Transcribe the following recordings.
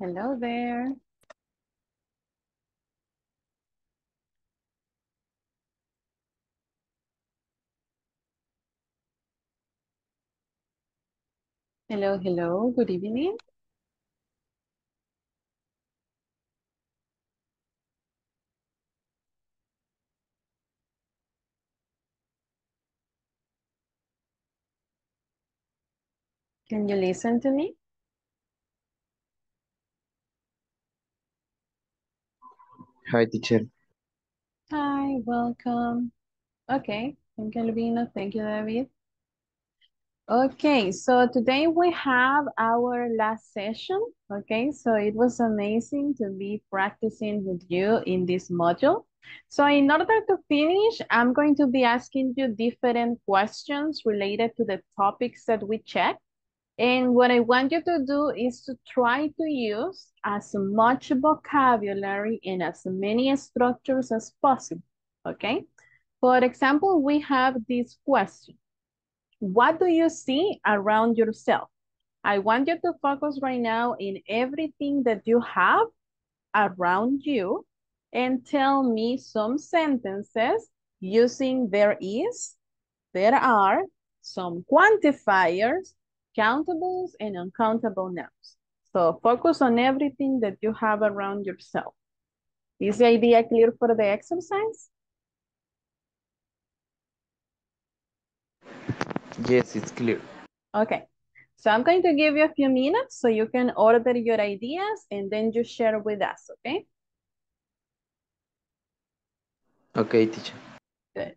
Hello there. Hello, hello, good evening. Can you listen to me? Hi, teacher. Hi, welcome. Okay, thank you, Albino. Thank you, David. Okay, so today we have our last session. Okay, so it was amazing to be practicing with you in this module. So in order to finish, I'm going to be asking you different questions related to the topics that we checked. And what I want you to do is to try to use as much vocabulary and as many structures as possible, okay? For example, we have this question. What do you see around yourself? I want you to focus right now in everything that you have around you and tell me some sentences using there is, there are, some quantifiers, countables and uncountable nouns. So focus on everything that you have around yourself. Is the idea clear for the exercise? Yes, it's clear. Okay, so I'm going to give you a few minutes so you can order your ideas and then you share with us, okay? Okay, teacher. Good.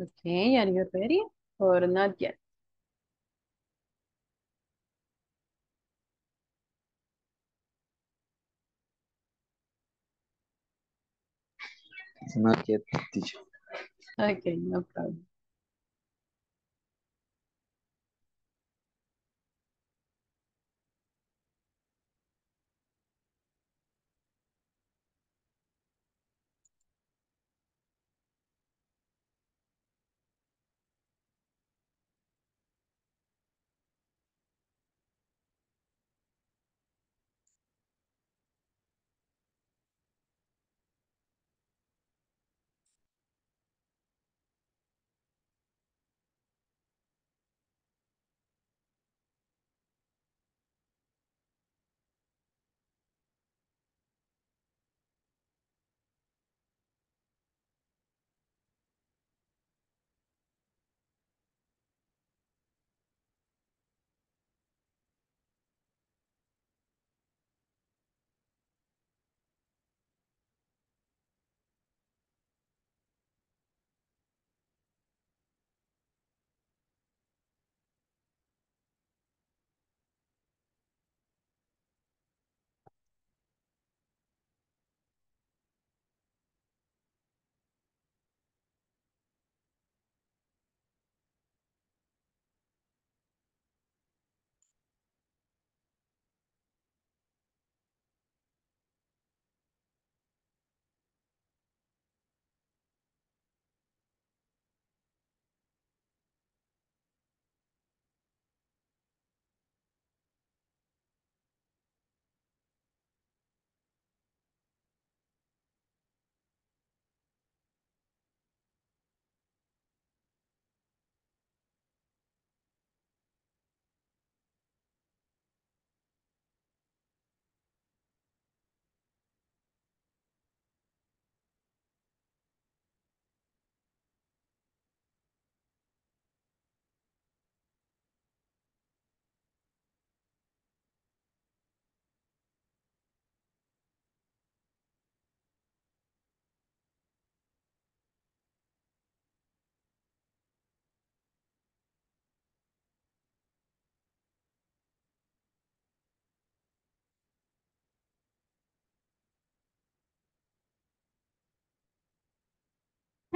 Okay, are you ready or not yet? It's not yet, teacher. Okay, no problem.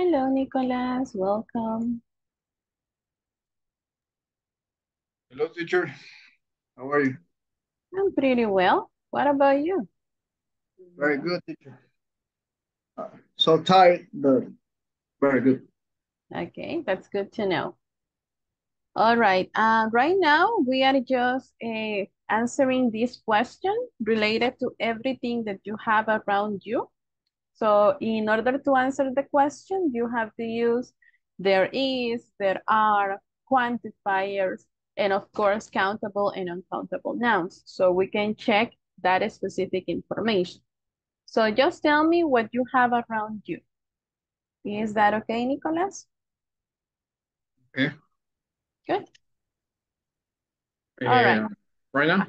Hello, Nicholas. Welcome. Hello, teacher. How are you? I'm pretty well. What about you? Very good, teacher. Uh, so tired, but very good. Okay, that's good to know. All right, uh, right now we are just uh, answering this question related to everything that you have around you. So in order to answer the question, you have to use there is, there are, quantifiers, and of course, countable and uncountable nouns. So we can check that specific information. So just tell me what you have around you. Is that okay, Nicholas? Okay. Good. Eh, All right. Right now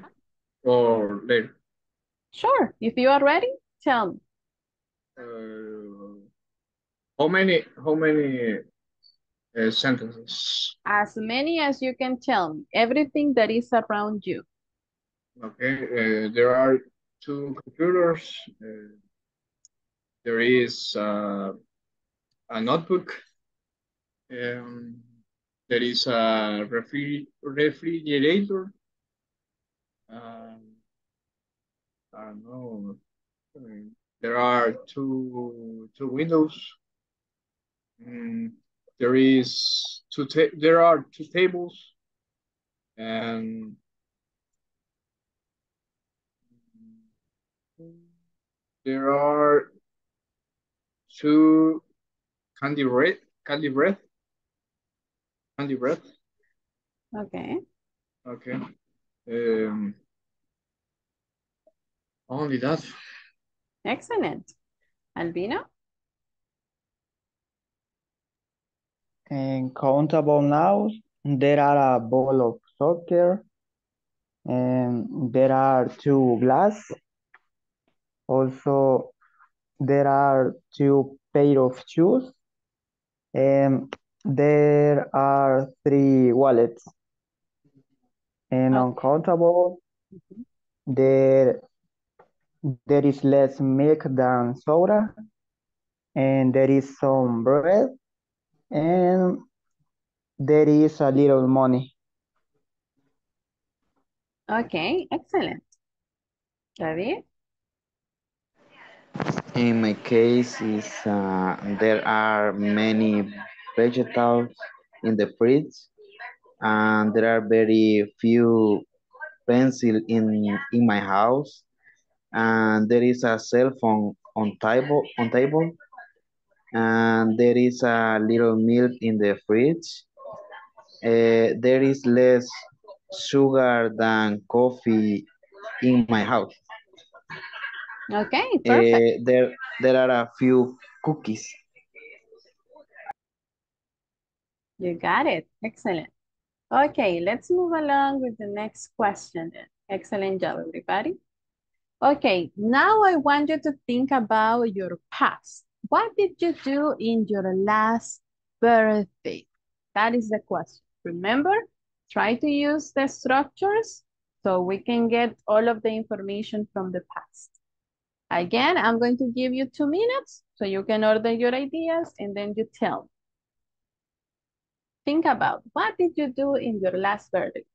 or later? Sure. If you are ready, tell me. Uh, how many? How many uh, sentences? As many as you can tell me. Everything that is around you. Okay. Uh, there are two computers. Uh, there is uh, a notebook. Um, there is a refri refrigerator. Um, I don't know. There are two two windows. Mm, there is two there are two tables and there are two candy red candy bread candy bread Okay. okay um only that Excellent. Albino? And countable nouns, there are a ball of soccer, and there are two glass. Also, there are two pair of shoes, and there are three wallets. And Okay. uncountable, there there is less milk than soda, and there is some bread, and there is a little money. Okay, excellent. David? In my case, is uh, there are many vegetables in the fridge, and there are very few pencil in in my house, and there is a cell phone on table on table, and there is a little milk in the fridge. Uh, there is less sugar than coffee in my house. Okay, perfect. Uh, there there are a few cookies. You got it. Excellent. Okay, let's move along with the next question then. Excellent job, everybody. Okay, now I want you to think about your past. What did you do in your last birthday? That is the question. Remember, try to use the structures so we can get all of the information from the past. Again, I'm going to give you two minutes so you can order your ideas and then you tell. Think about what did you do in your last birthday?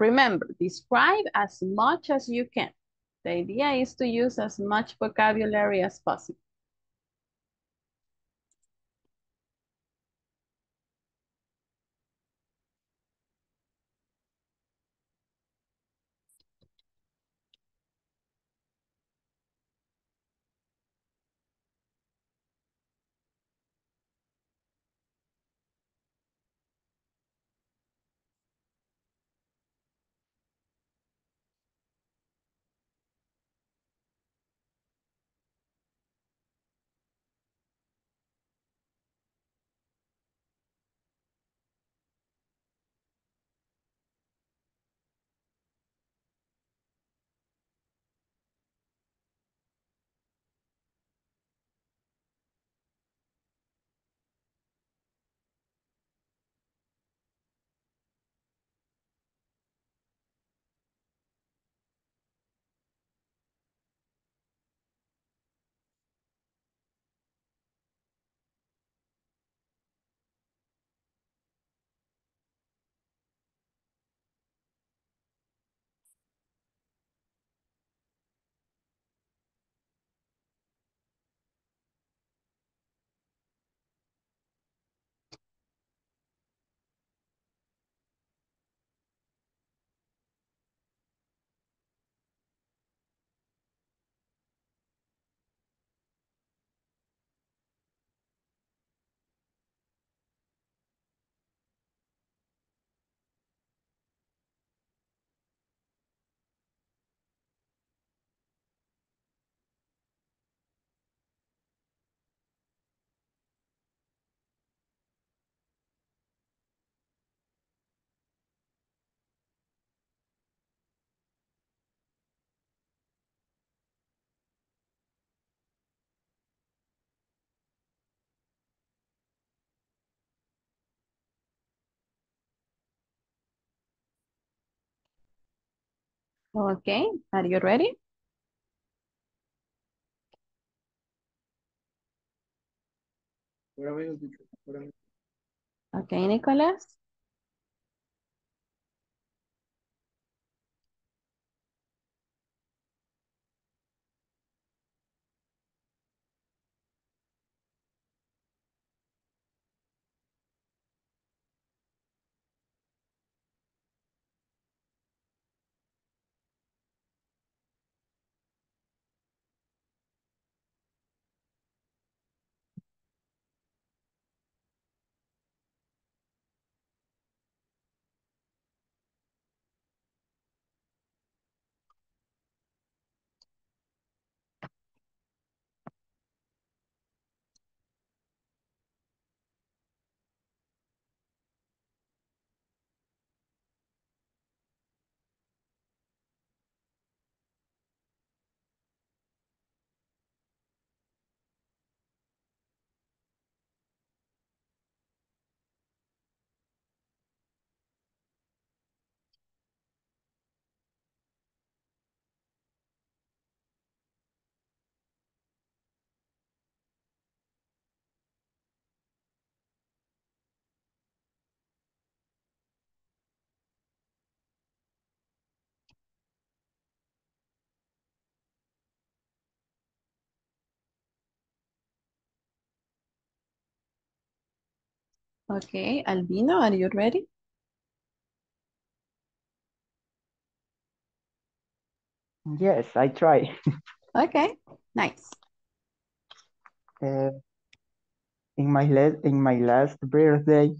Remember, describe as much as you can. The idea is to use as much vocabulary as possible. Okay, are you ready? Wait a minute, teacher. Wait a minute. Okay, Nicolás. Okay, Albino, are you ready? Yes, I try. Okay, nice. Uh, in my last in my last birthday,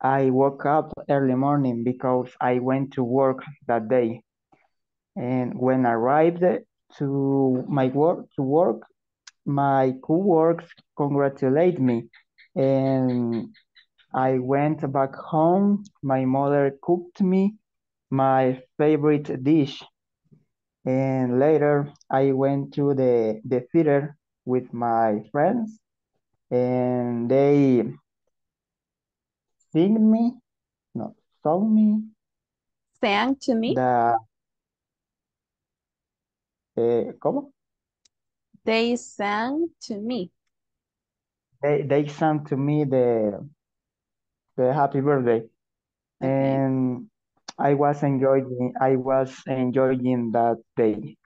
I woke up early morning because I went to work that day. And when I arrived to my work to work, my co-workers congratulate me. And I went back home. My mother cooked me my favorite dish. And later I went to the, the theater with my friends and they sing me, no, song me Sang to me. the, eh, ¿cómo? They sang to me. They, they sang to me the, the happy birthday. Okay. And I was enjoying, I was enjoying that day.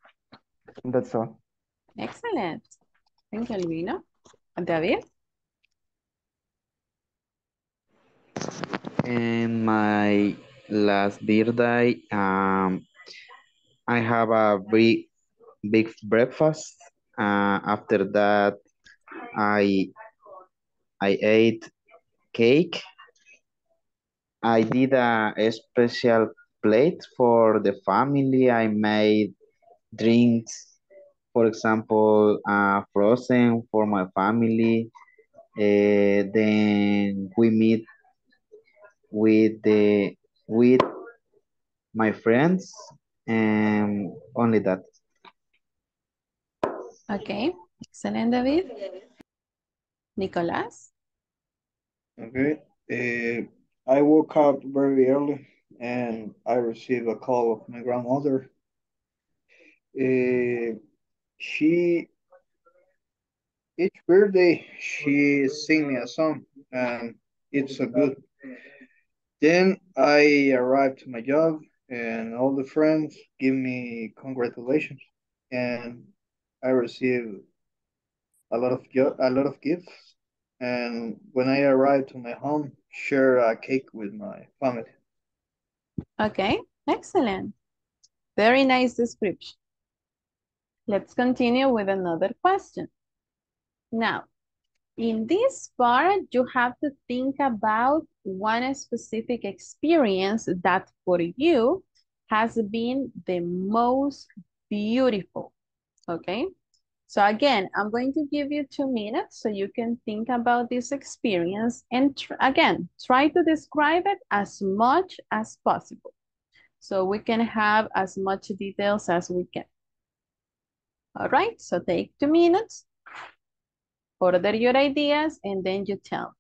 That's all. Excellent. Thank you, Albino. David? In my last birthday, um, I have a big, big breakfast. Uh, after that, I I ate cake. I did a, a special plate for the family. I made drinks, for example, uh, frozen for my family. Uh, then we meet with the with my friends and only that. Okay, excellent, David. Nicolás? Okay. Uh, I woke up very early and I received a call of my grandmother. Uh, she each birthday she sing me a song and it's a good. Then I arrived to my job and all the friends give me congratulations and I received a lot of a lot of gifts and when I arrived to my home share a cake with my family. Okay, excellent. Very nice description. Let's continue with another question. Now, in this part, you have to think about one specific experience that for you has been the most beautiful, okay? So again, I'm going to give you two minutes so you can think about this experience and tr again, try to describe it as much as possible so we can have as much details as we can. All right, so take two minutes, order your ideas, and then you tell.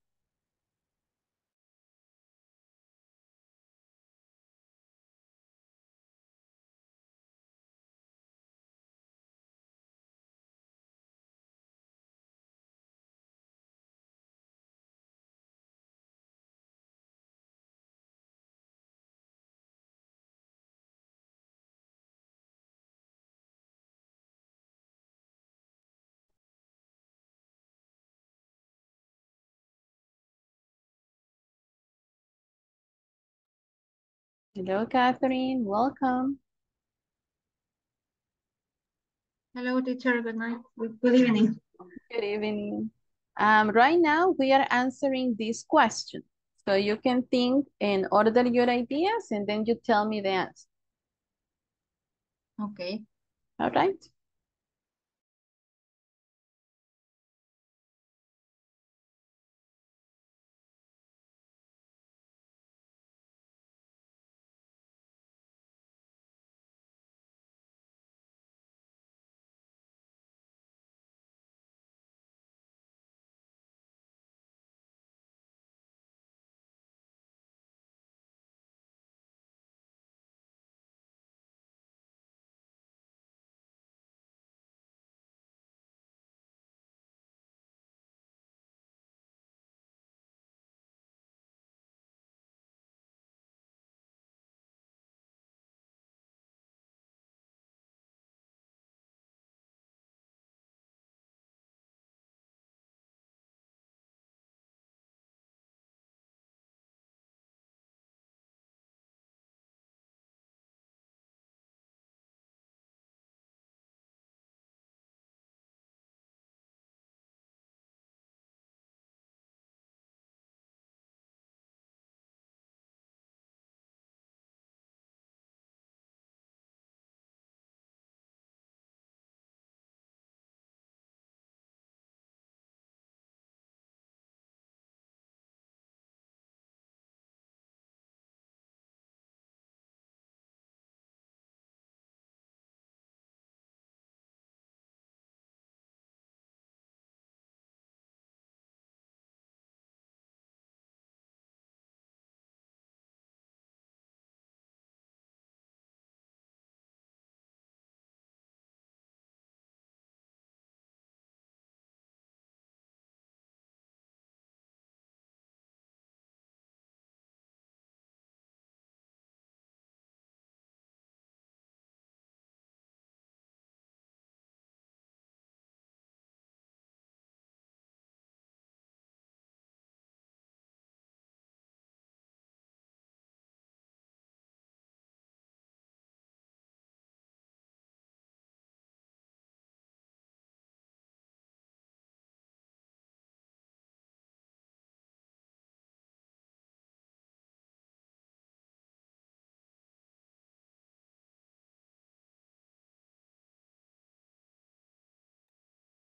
Hello, Catherine. Welcome. Hello, teacher. Good night. Good evening. Good evening. Um, right now, we are answering this question. So you can think and order your ideas, and then you tell me the answer. Okay. All right?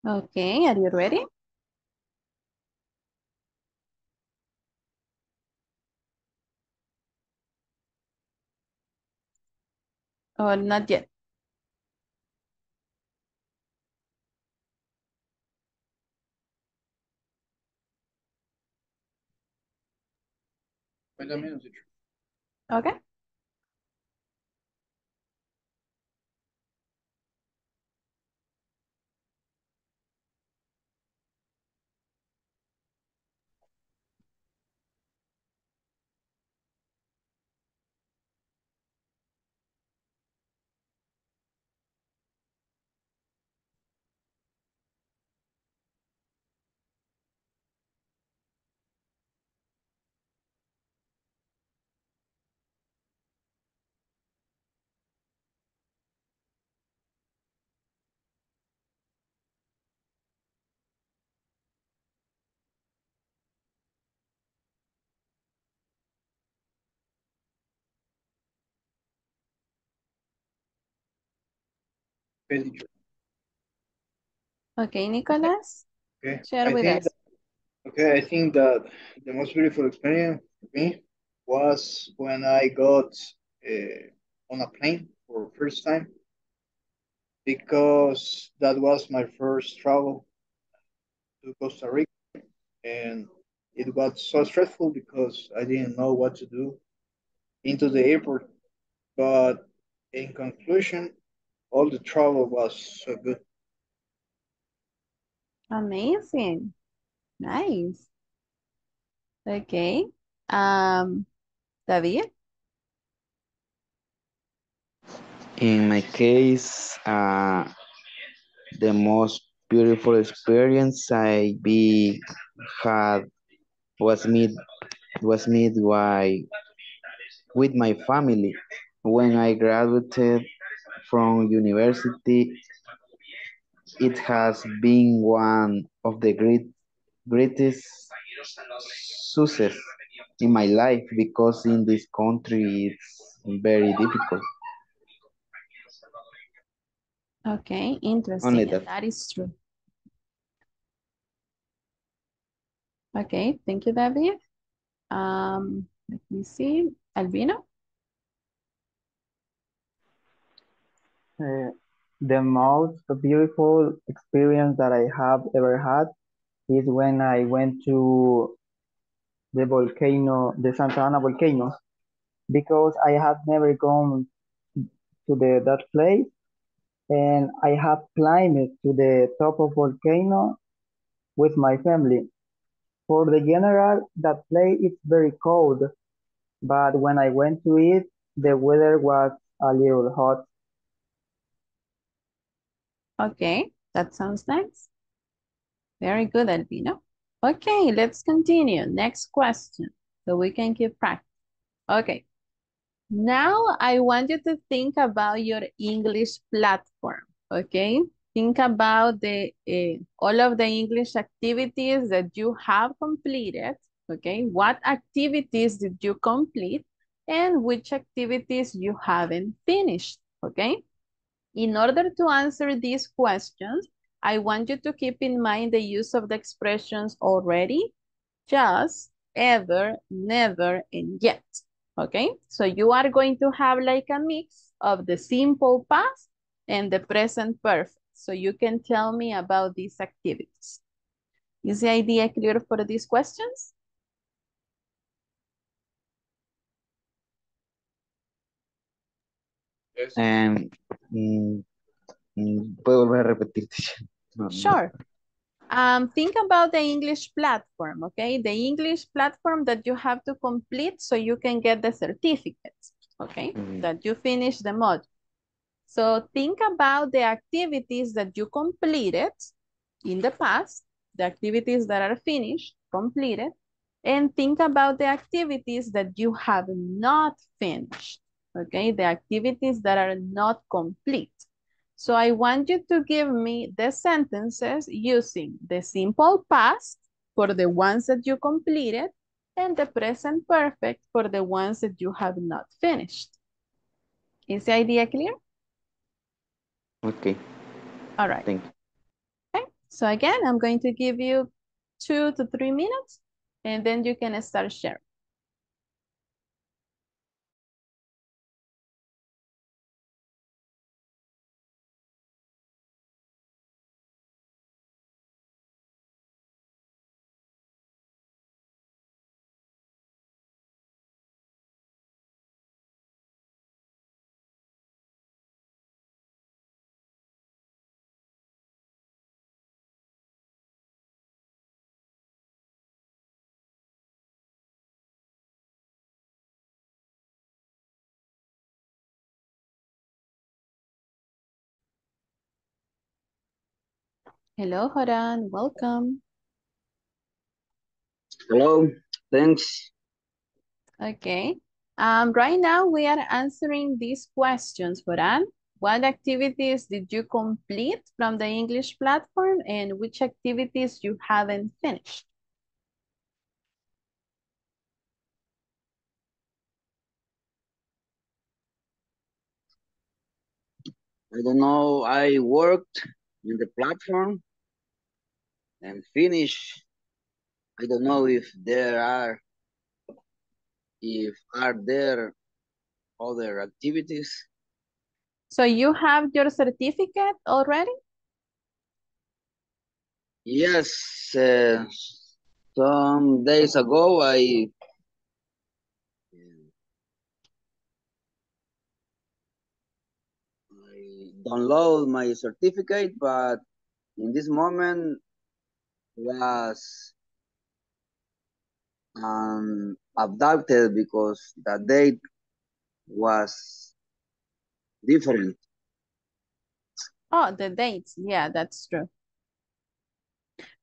Okay, are you ready? Or not yet? Wait a minute. Okay. Okay, teacher. Okay, Nicholas, Okay. share I with think us. that- okay, I think that the most beautiful experience for me was when I got uh, on a plane for the first time because that was my first travel to Costa Rica and it was so stressful because I didn't know what to do into the airport. But in conclusion, all the travel was so good. Amazing. Nice. Okay. Um, David? In my case, uh, the most beautiful experience I be had was meet was meet why with my family. When I graduated from university, it has been one of the great greatest success in my life because in this country it's very difficult. Okay, interesting. Only that. that is true. Okay, thank you, David. Um, let me see. Albino? Uh, the most beautiful experience that I have ever had is when I went to the volcano, the Santa Ana volcano, because I have never gone to the that place, and I have climbed to the top of volcano with my family. For the general, that place is very cold, but when I went to it, the weather was a little hot. Okay, that sounds nice. Very good, Albino. Okay, let's continue. Next question, so we can keep practice. Okay, now I want you to think about your English platform, okay? Think about the uh, all of the English activities that you have completed, okay? What activities did you complete and which activities you haven't finished, okay? In order to answer these questions, I want you to keep in mind the use of the expressions already, just, ever, never, and yet. Okay, so you are going to have like a mix of the simple past and the present perfect. So you can tell me about these activities. Is the idea clear for these questions? And, mm, mm, ¿Puedo volver a repetir? teacher? No, no. Sure. Um, think about the English platform, okay? The English platform that you have to complete so you can get the certificates, okay? Mhm. That you finish the module. So think about the activities that you completed in the past, the activities that are finished, completed, and think about the activities that you have not finished, okay? The activities that are not complete. So I want you to give me the sentences using the simple past for the ones that you completed and the present perfect for the ones that you have not finished. Is the idea clear? Okay, All right. thank you. Okay. So again, I'm going to give you two to three minutes and then you can start sharing. Hello, Horan. Welcome. Hello, thanks. Okay. Um, right now we are answering these questions, Horan. What activities did you complete from the English platform and which activities you haven't finished? I don't know. I worked in the platform and finish. I don't know if there are if are there other activities. So you have your certificate already? Yes, uh, some days ago I I download my certificate, but in this moment was um, abducted because the date was different. Oh, the dates. Yeah, that's true.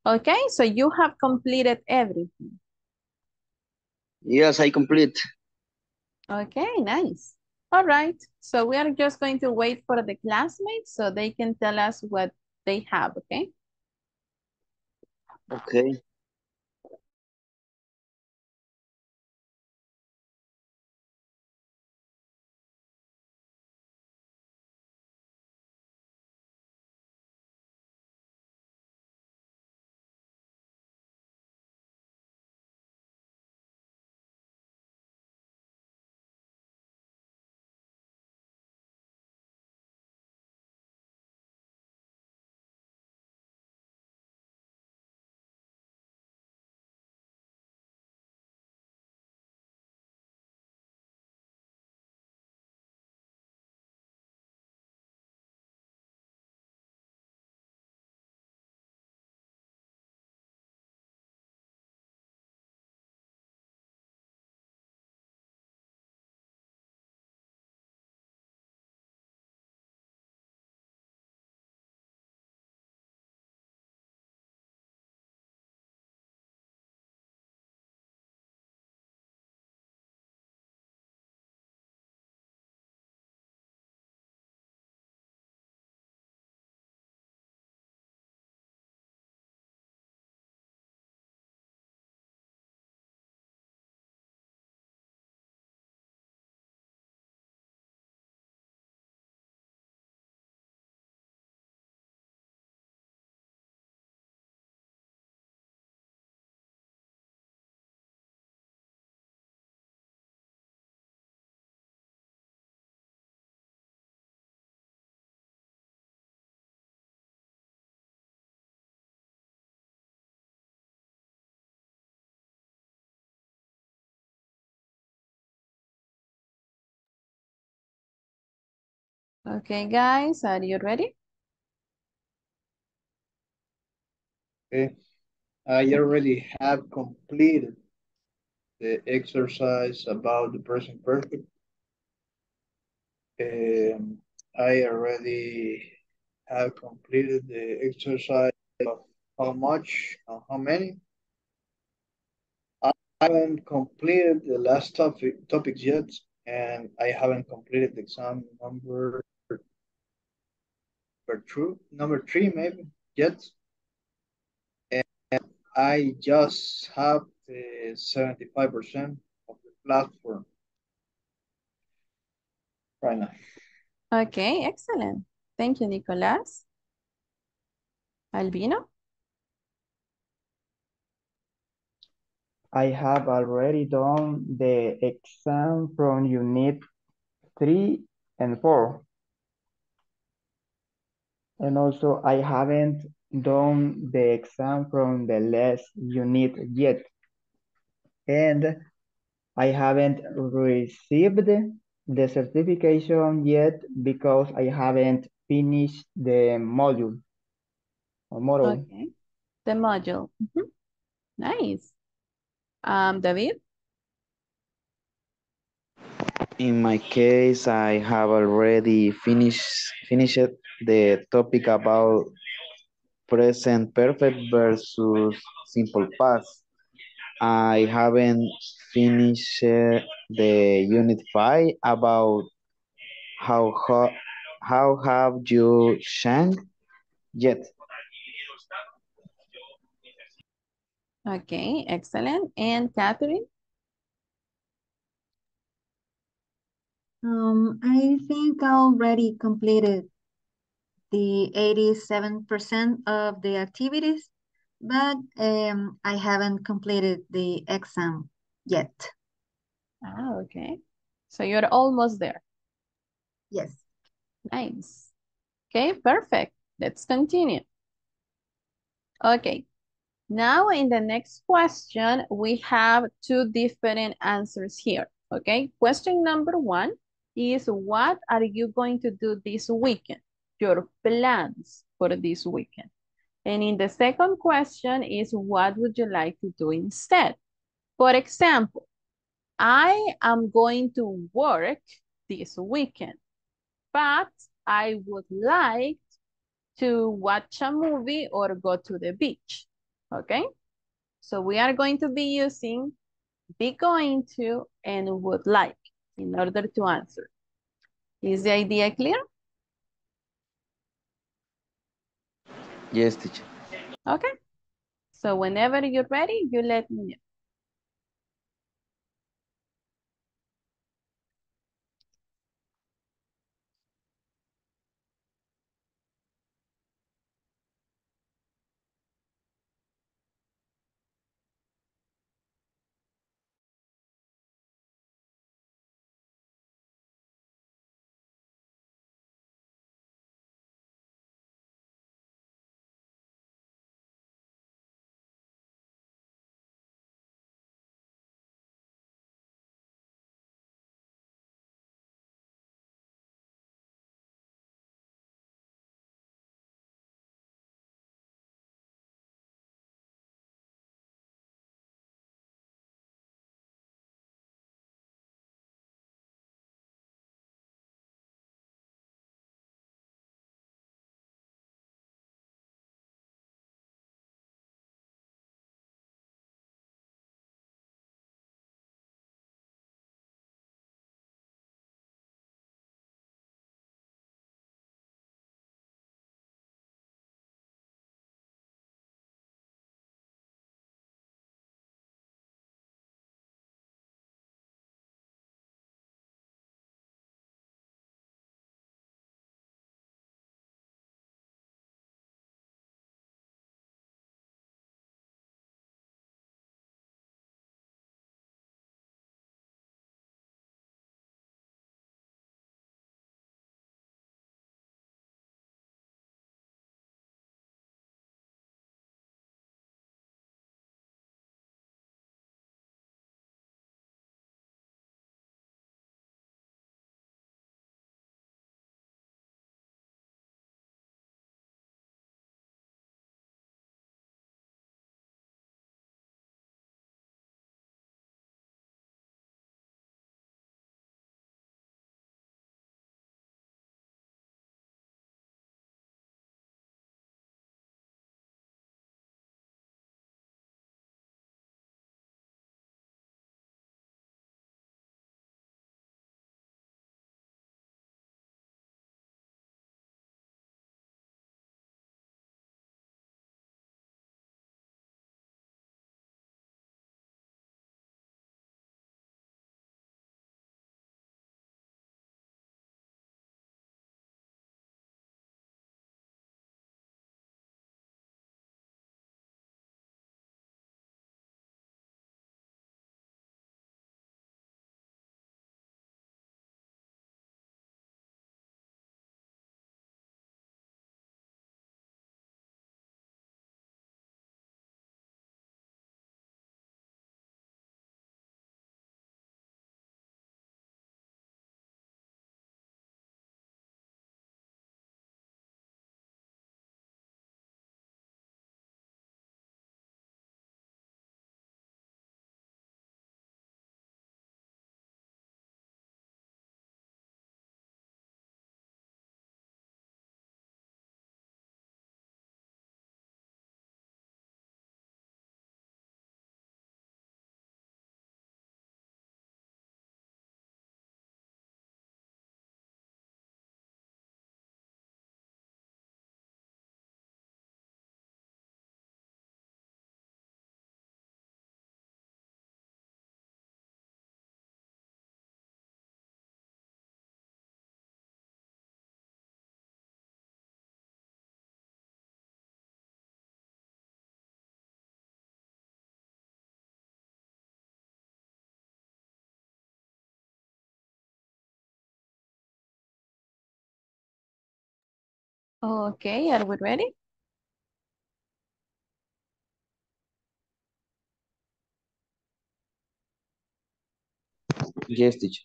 Okay, so you have completed everything. Yes, I complete. Okay, nice. All right, so we are just going to wait for the classmates so they can tell us what they have, okay? Okay. Okay, guys, are you ready? Okay. I already have completed the exercise about the present perfect. Um, I already have completed the exercise of how much, uh, how many. I haven't completed the last topic topics yet, and I haven't completed the exam number number two, number three maybe yet. And I just have the 75% of the platform right now. Okay, excellent. Thank you, Nicolás. Albino? I have already done the exam from unit three and four. And also I haven't done the exam from the last unit yet. And I haven't received the certification yet because I haven't finished the module or model. Okay, the module. Mhm. Nice. Um, David? In my case, I have already finished finished the topic about present perfect versus simple past. I haven't finished the unit five about how how, how have you changed yet. Okay, excellent. And Catherine? Um, I think I already completed the 87% of the activities, but um, I haven't completed the exam yet. Ah, okay. So you're almost there. Yes. Nice. Okay, perfect. Let's continue. Okay. Now in the next question, we have two different answers here. Okay, question number one is what are you going to do this weekend? Your plans for this weekend. And in the second question is what would you like to do instead? For example, I am going to work this weekend, but I would like to watch a movie or go to the beach, okay? So we are going to be using be going to and would like. in order to answer. Is the idea clear? Yes, teacher. Okay. So whenever you're ready, you let me know. Okay, are we ready? Yes, teacher.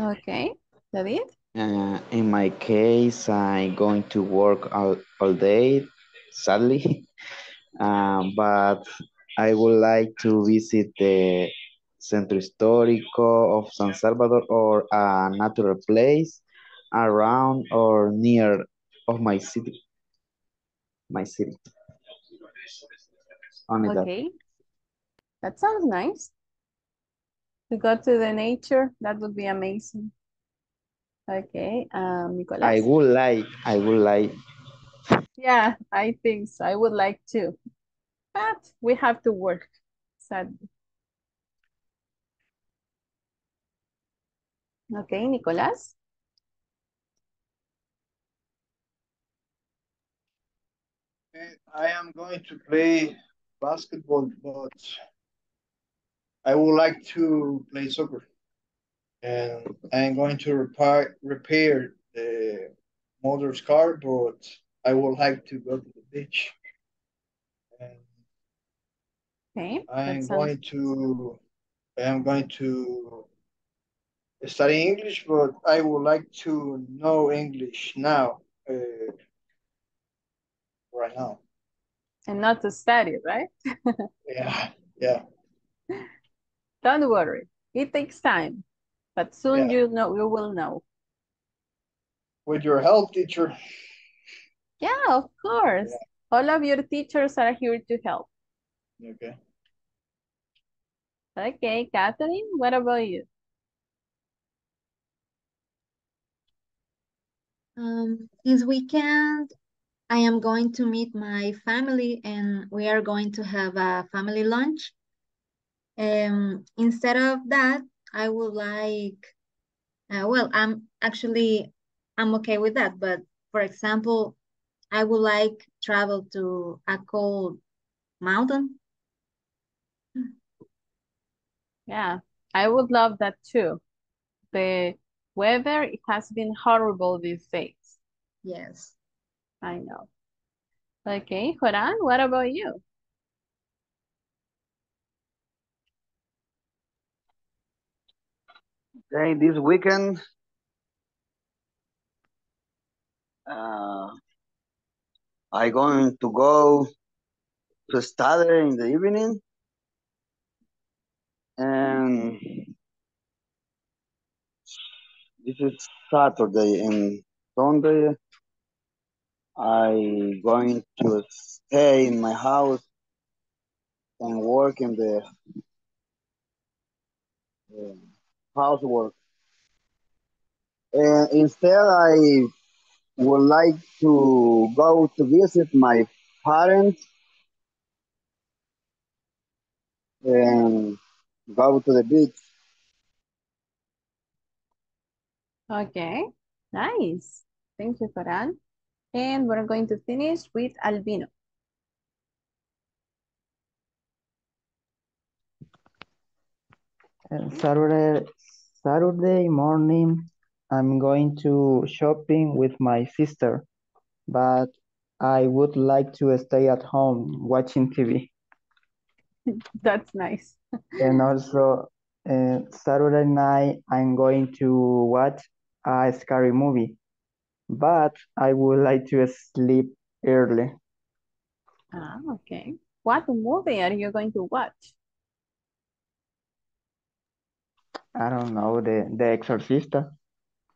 Okay, David? Uh, in my case, I'm going to work all, all day, sadly. Um, but I would like to visit the Centro Histórico of San Salvador or a natural place around or near of my city. My city. Okay. That sounds nice. To go to the nature, that would be amazing. Okay, um, Nicolas. I would like, I would like. Yeah, I think so. I would like to. But we have to work, sadly. Okay, Nicolas. I am going to play basketball, but I would like to play soccer. And I'm going to repair repair the mother's car, but I would like to go to the beach. And Okay, I'm sounds going to I am going to study English, but I would like to know English now. Uh, right now. and not to study, right? Yeah, yeah, Don't worry, it takes time, but soon Yeah. you know you will know. with your help, teacher. Yeah, of course. All of your teachers are here to help. Okay. Okay, Catherine, what about you? Um, this weekend, I am going to meet my family and we are going to have a family lunch. Um, instead of that, I would like, uh, well, I'm actually, I'm okay with that. But for example, I would like travel to a cold mountain. Yeah, I would love that too. The weather it has been horrible these days. Yes. I know. Okay, Joran, what about you? Okay, this weekend, uh, I going to go to study in the evening, and this is Saturday and Sunday. I going to stay in my house and work in the uh, housework. And instead, I would like to go to visit my parents and go to the beach. Okay, nice. Thank you, Joran. And we're going to finish with Albino. Saturday, Saturday morning, I'm going to shopping with my sister, but I would like to stay at home watching TV. That's nice. And also, uh, Saturday night, I'm going to watch a scary movie, but I would like to sleep early. Ah, okay. What movie are you going to watch? I don't know, the, the Exorcista,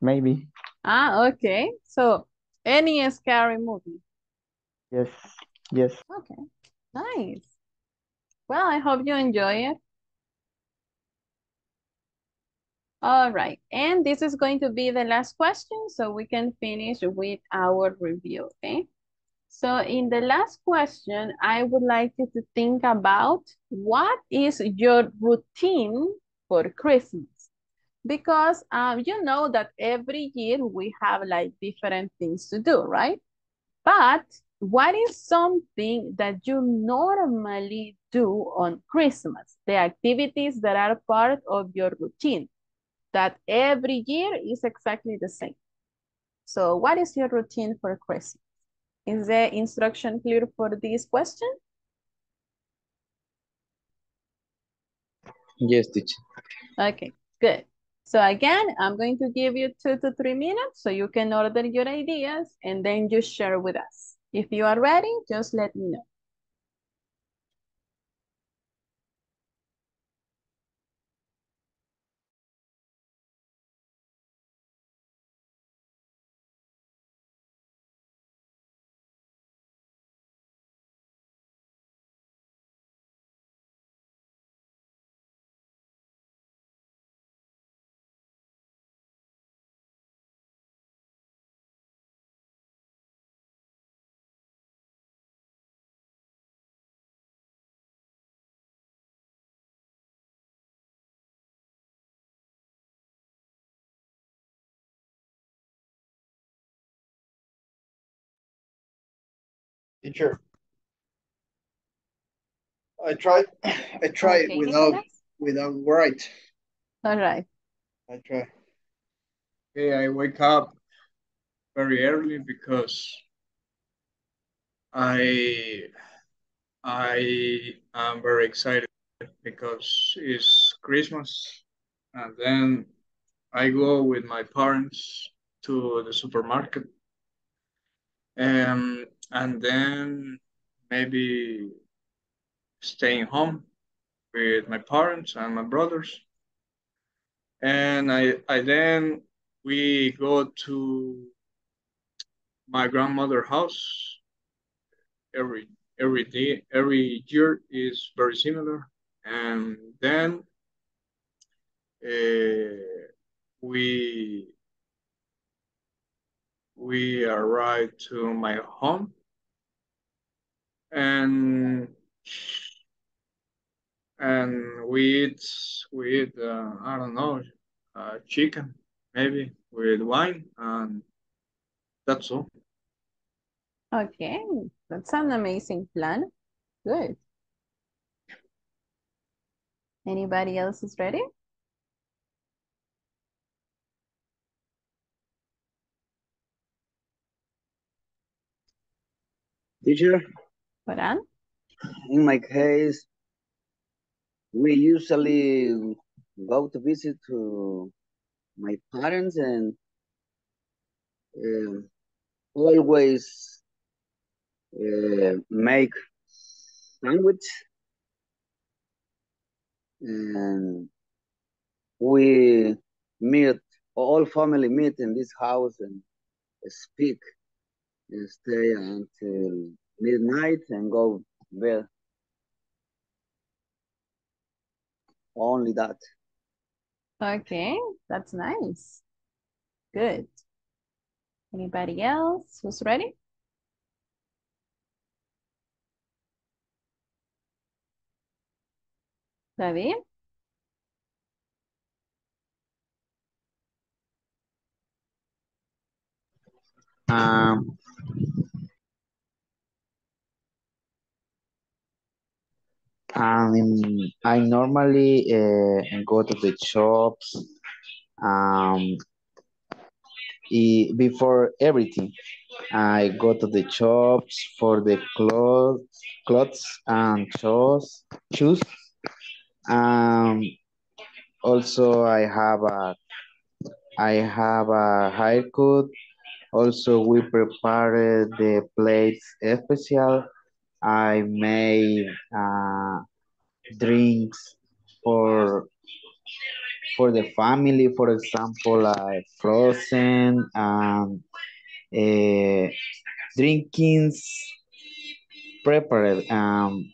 maybe. Ah, okay. So, any scary movie. Yes, yes. Okay, nice. Well, I hope you enjoy it. All right, and this is going to be the last question, so we can finish with our review, okay? So in the last question, I would like you to think about what is your routine for Christmas? Because um, you know that every year we have like different things to do, right? But what is something that you normally do on Christmas? The activities that are part of your routine that every year is exactly the same. So what is your routine for Christmas? Is the instruction clear for this question? Yes, teacher. Okay, good. So again, I'm going to give you two to three minutes so you can order your ideas and then you share with us. If you are ready, just let me know. Teacher. I tried. I tried Okay, without Nicolas? without right. All right. I try. Okay, I wake up very early because I I am very excited because it's Christmas and then I go with my parents to the supermarket and and then maybe staying home with my parents and my brothers. And I I then we go to my grandmother house every every day every year is very similar. And then uh, we we arrive to my home and and we eat we eat uh, I don't know uh, chicken maybe with wine and that's all. Okay, that's an amazing plan. Good. Anybody else is ready? Teacher, Paran? in my case, we usually go to visit to my parents and uh, always uh, make sandwich. And we meet all family meet in this house and speak stay until midnight and go bed. Only that. Okay, that's nice. Good. Anybody else who's ready? David? Um, um, I normally uh, go to the shops um, before everything. I go to the shops for the clothes, clothes and shoes. Shoes. Um, also, I have a I have a haircut. Also, we prepare the plates special. I made uh, drinks for for the family. For example, uh, frozen um, uh, drinkings prepared. Um,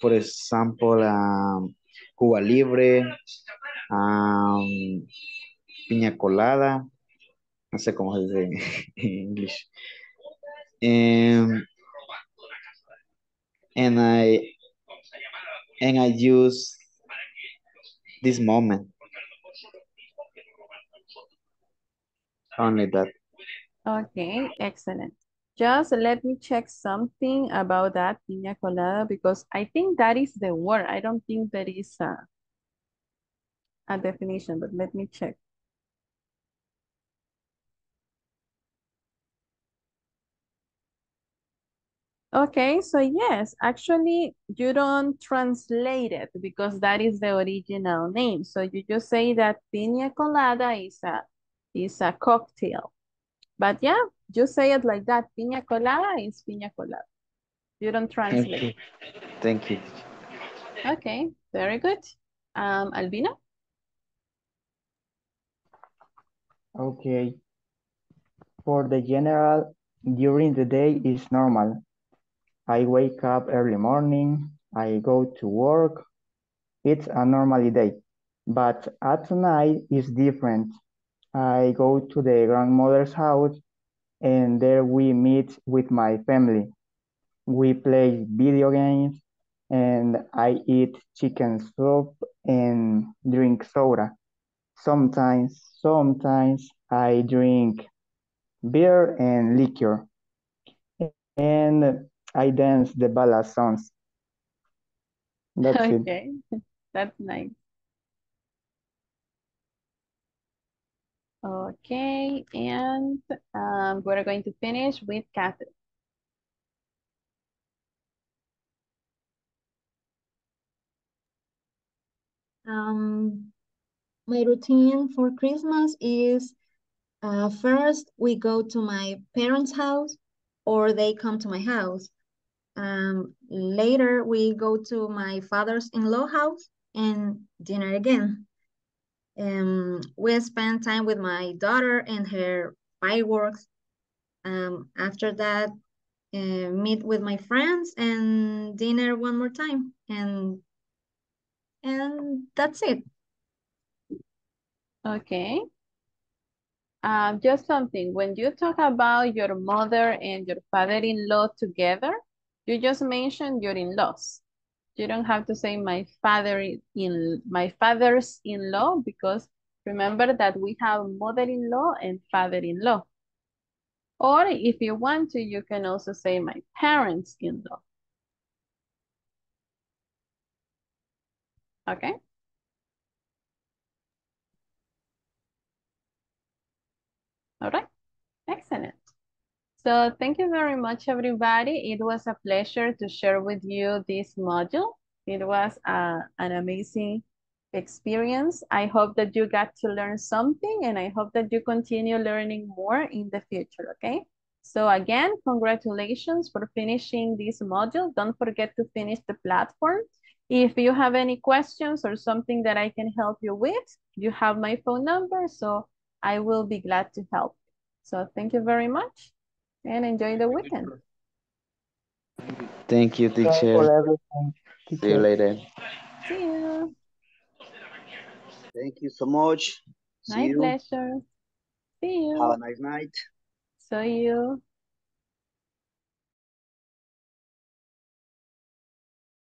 for example, um, Cuba Libre, um, piña colada. No sé cómo se dice en English. Um, and I and I use this moment. Only that. Okay, excellent. Just let me check something about that piña colada because I think that is the word. I don't think there is a, a definition, but let me check. Okay, so yes, actually you don't translate it because that is the original name. So you just say that piña colada is a is a cocktail. But yeah, just say it like that. Piña colada is piña colada. You don't Thank translate. you. Thank you. Okay, very good. Um, Albina? Okay. For the general, during the day is normal. I wake up early morning, I go to work. It's a normal day. But at night is different. I go to the grandmother's house and there we meet with my family. We play video games and I eat chicken soup and drink soda. Sometimes, sometimes I drink beer and liquor. And I dance the ballad songs. That's it. Okay, that's nice. Okay, and um, we're going to finish with Catherine. Um, my routine for Christmas is uh, first we go to my parents' house or they come to my house. Um, later we go to my father's in-law house and dinner again. Um, we spend time with my daughter and her fireworks. Um, after that, uh, meet with my friends and dinner one more time. And and that's it. Okay. Um, just something, when you talk about your mother and your father-in-law together, you just mentioned your in-laws. You don't have to say my father in my father's in-law because remember that we have mother-in-law and father-in-law. Or if you want to, you can also say my parents-in-law. Okay. All right, excellent. So thank you very much, everybody. It was a pleasure to share with you this module. It was uh, an amazing experience. I hope that you got to learn something and I hope that you continue learning more in the future, okay? So again, congratulations for finishing this module. Don't forget to finish the platform. If you have any questions or something that I can help you with, you have my phone number, so I will be glad to help. So thank you very much and enjoy the weekend. Thank you, Thanks teacher. for See you later. See you. Thank you so much. See My you. pleasure. See you. Have a nice night. So you.